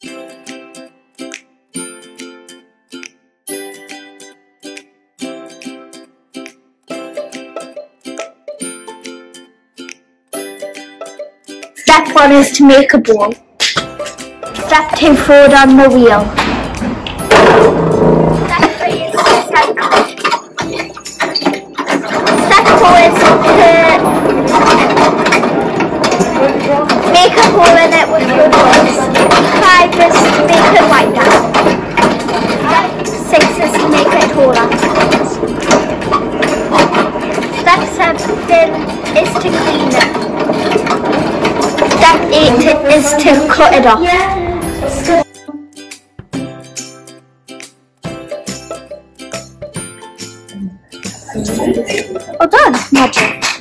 Step 1 is to make a ball. Step 2, forward on the wheel. Step 3 is to cycle. Step 4 is to make a hole in it with your voice. 5 is to make it wider. Step 6 is to make it taller. Step 7 is to clean it. Step 8 is to cut it off. Oh done, magic.